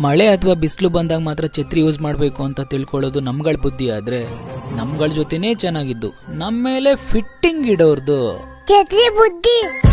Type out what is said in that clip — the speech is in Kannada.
ಮಳೆ ಅಥವಾ ಬಿಸಿಲು ಬಂದಾಗ ಮಾತ್ರ ಛತ್ರಿ ಯೂಸ್ ಮಾಡಬೇಕು ಅಂತ ತಿಳ್ಕೊಳ್ಳೋದು ನಮ್ಗಳ ಬುದ್ಧಿ ಆದ್ರೆ ನಮ್ಗಳ ಜೊತೆನೇ ಚೆನ್ನಾಗಿದ್ದು. ನಮ್ಮ ಮೇಲೆ ಫಿಟ್ಟಿಂಗ್ ಇಡೋರ್ದು. ಛತ್ರಿ ಬುದ್ಧಿ.